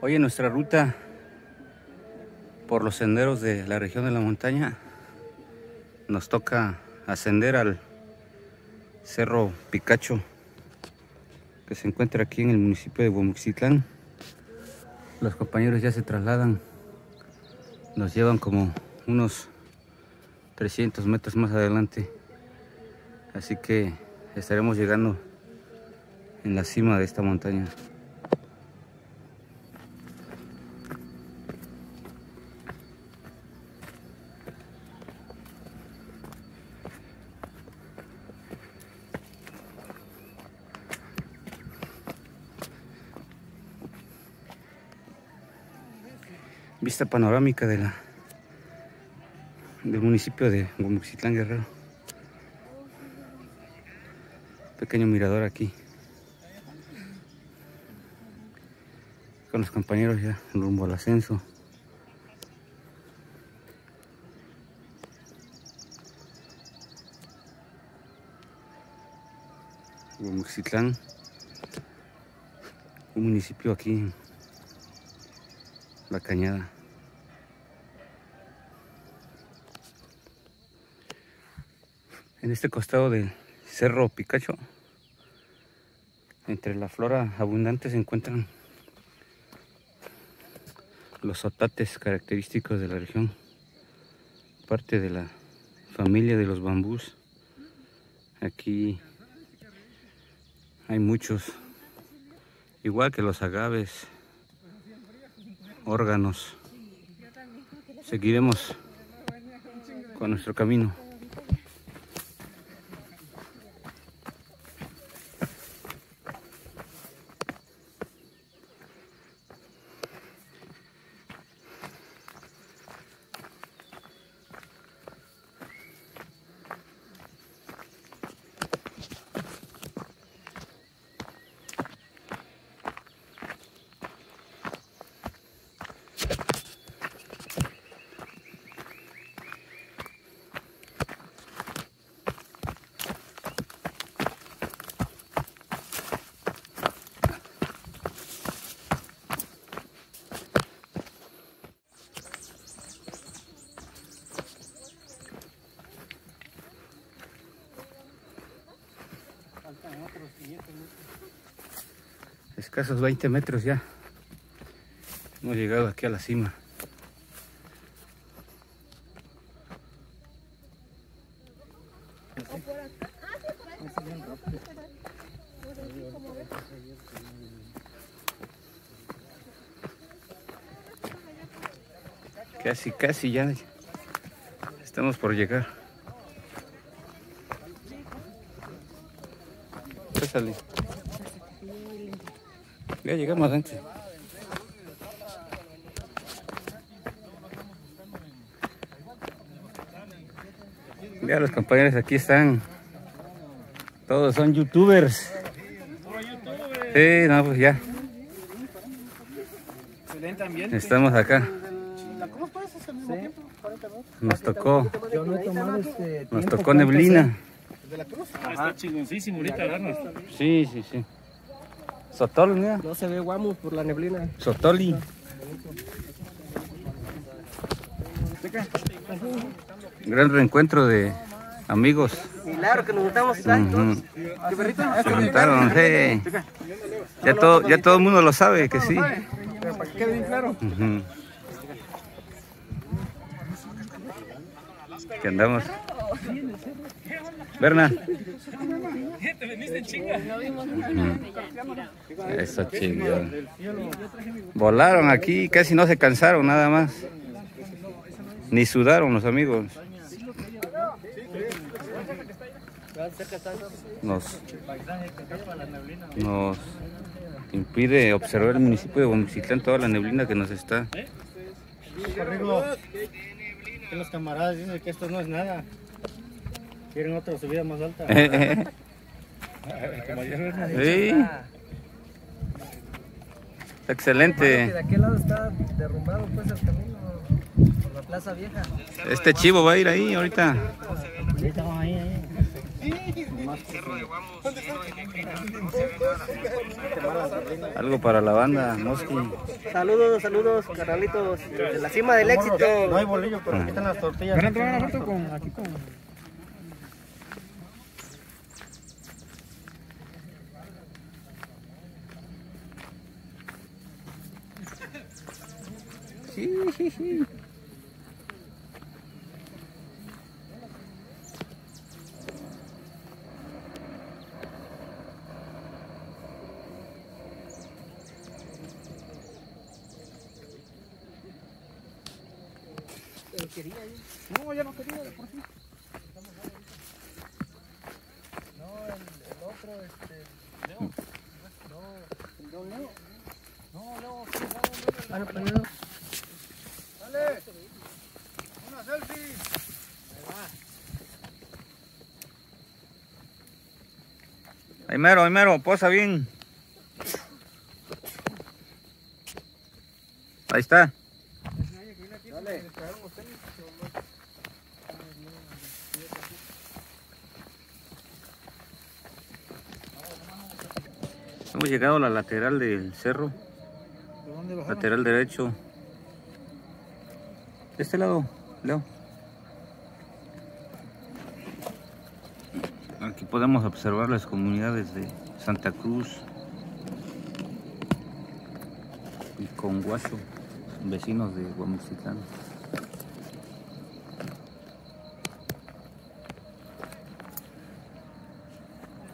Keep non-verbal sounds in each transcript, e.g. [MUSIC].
Hoy en nuestra ruta por los senderos de la región de la montaña nos toca ascender al Cerro Picacho que se encuentra aquí en el municipio de Bomuxitlán. Los compañeros ya se trasladan, nos llevan como unos 300 metros más adelante. Así que estaremos llegando en la cima de esta montaña. Vista panorámica de la del municipio de Guamuxitlán Guerrero. Pequeño mirador aquí. Con los compañeros ya rumbo al ascenso. Guamuxitlán, un municipio aquí La Cañada. En este costado del Cerro Picacho, entre la flora abundante se encuentran los otates característicos de la región, parte de la familia de los bambús. Aquí hay muchos, igual que los agaves, órganos. Seguiremos con nuestro camino. Escasos 20 metros ya. Hemos llegado aquí a la cima. Casi, casi ya estamos por llegar. Pásale. Ya llegamos antes. Ya los compañeros aquí están. Todos son youtubers. Sí, no, pues ya. Excelente ambiente. Estamos acá. ¿Cómo pasas al mismo tiempo? 40 minutos. Nos tocó, nos tocó neblina. ¿De la cruz? Está chingoncísimo ahorita. Sí, sí, sí. Sotol, mira. No se ve guamo por la neblina. Sotoli. Gran reencuentro de amigos. Milagro que nos juntamos y Ujú. ¿Qué perrito? Se juntaron, sí. Ya todo, ya todo el mundo lo sabe que sí. Para que quede bien claro. Que andamos. Berna. Te veniste en chinga. Eso chingón. Volaron aquí, casi no se cansaron nada más. Ni sudaron los amigos. Nos, nos impide observar el municipio de Bomuxitlán toda la neblina que nos está. Que los camaradas dicen que esto no es nada. Quieren otra subida más alta. Como ayer Berna. Sí. Excelente. De aquel lado está derrumbado pues el camino por la plaza vieja. Este chivo va a ir ahí ahorita. Sí, estamos ahí, ahí. Algo para la banda, Mosqui. Saludos, saludos, carnalitos. De la cima del éxito. No hay bolillo, pero aquí están las tortillas. con, aquí con... No, ya no quería, de por sí. No, el, el otro, este... Leo. No, el don Leo. No, Leo, sí, Leo, Leo. Dale. Una selfie. Ahí mero, ahí mero, posa bien. Ahí está. Dale. Hemos llegado a la lateral del cerro. ¿De dónde bajaron? Lateral derecho. De este lado, Leo. Aquí podemos observar las comunidades de Santa Cruz y Conguacho, vecinos de Guamucitlán.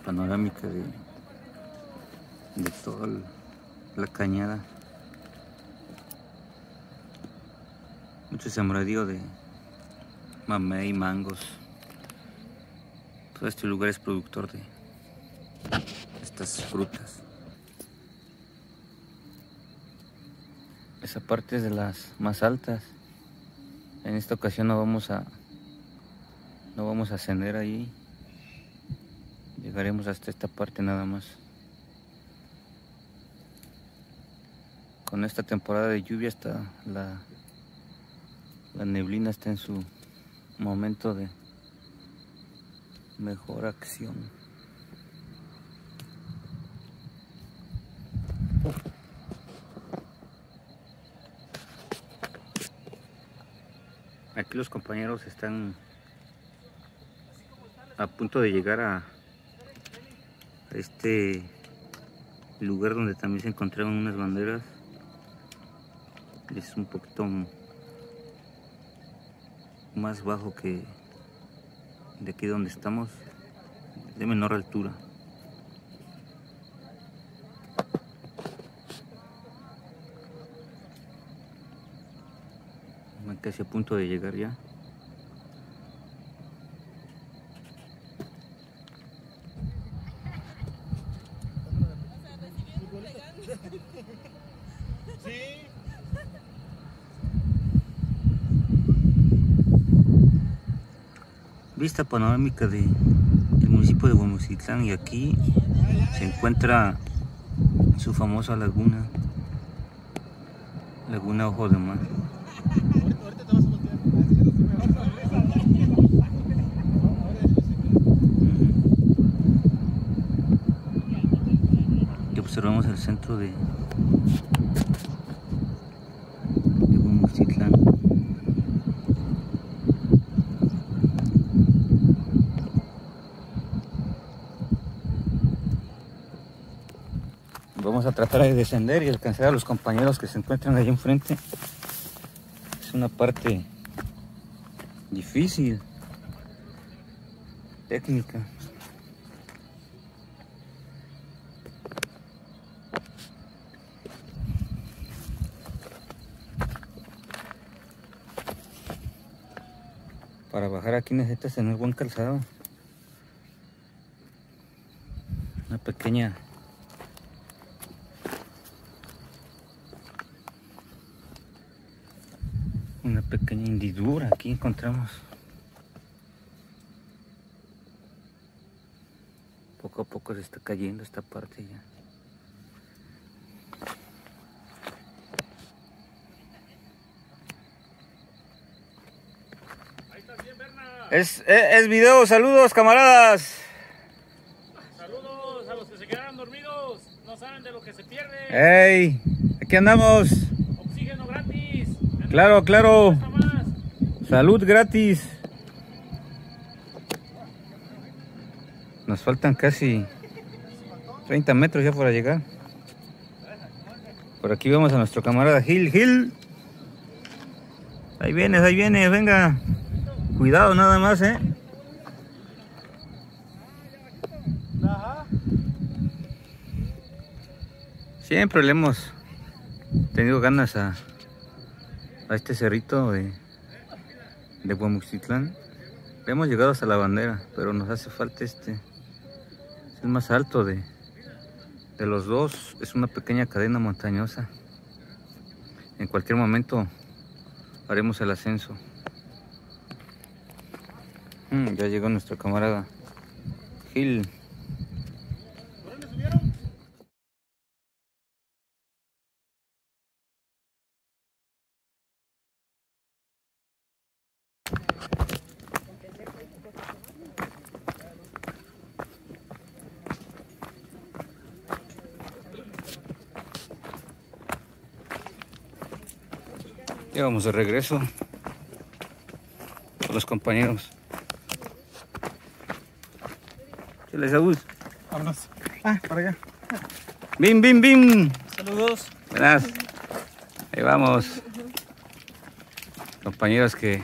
Panorámica de, de toda la cañada. Mucho sembradío de mamey, mangos. Todo este lugar es productor de estas frutas. Esa parte es de las más altas. En esta ocasión no vamos a no vamos a ascender ahí. Llegaremos hasta esta parte nada más. Con esta temporada de lluvia está la la neblina está en su momento de mejor acción. Aquí los compañeros están a punto de llegar a este lugar donde también se encontraron unas banderas. Es un poquito más bajo que de aquí donde estamos, de menor altura. Casi a punto de llegar ya. [LAUGHS] Vista panorámica de el municipio de Guamucitlán y aquí se encuentra su famosa laguna, laguna Ojo de Mar. Y observamos el centro de Guamucitlán. Vamos a tratar de descender y alcanzar a los compañeros que se encuentran ahí enfrente. Es una parte difícil, técnica. Para bajar aquí necesitas tener buen calzado. Una pequeña una pequeña hendidura aquí encontramos poco a poco se está cayendo esta parte ya. Es, es, es video, saludos camaradas. Saludos a los que se quedaron dormidos. No saben de lo que se pierde. Hey, aquí andamos. Oxígeno gratis. Claro, claro. Salud gratis. Nos faltan casi 30 metros ya para llegar. Por aquí vemos a nuestro camarada Gil. Gil. Ahí vienes, ahí vienes, venga. Cuidado nada más, eh. Siempre le hemos tenido ganas a, a este cerrito de, de Huamuxitlán. Hemos llegado hasta la bandera, pero nos hace falta este. Es el más alto de, de los dos. Es una pequeña cadena montañosa. En cualquier momento haremos el ascenso. Mm, ya llegó nuestro camarada Gil. Ya vamos de regreso con los compañeros. ¿Qué les Saúl? Vámonos. Ah, para allá. Bim, bim, bim. Saludos. Buenas. Ahí vamos. Compañeros que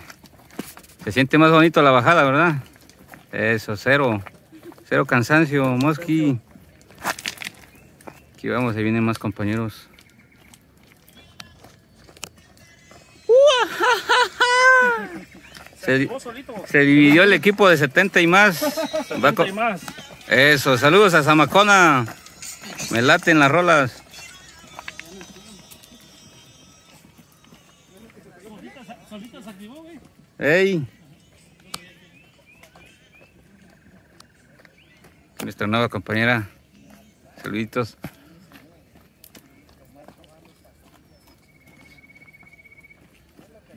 se siente más bonito la bajada, ¿verdad? Eso, cero. Cero cansancio, Mosqui. Aquí vamos, ahí vienen más compañeros. Se, dividió el equipo de 70 y más. Va co- y más. Eso, saludos a Zamacona. Me laten las rolas. ¡Ey! Nuestra nueva compañera. Saluditos.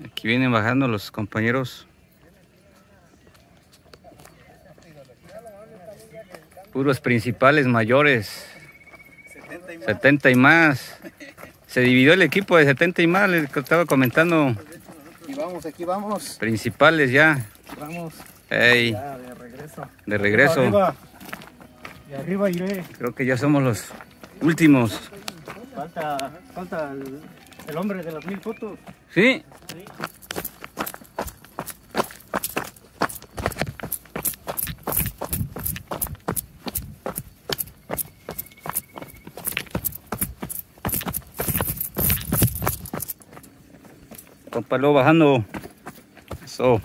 Aquí vienen bajando los compañeros. Puros principales mayores. 70 y más. Se dividió el equipo de 70 y más, les estaba comentando. Aquí vamos, aquí vamos. Principales ya. Vamos. Ey, Ya, de regreso. de regreso. Arriba. De arriba iré. Creo que ya somos los últimos. Falta, falta el, el hombre de las mil fotos. ¿Sí? Compa, luego bajando. Eso.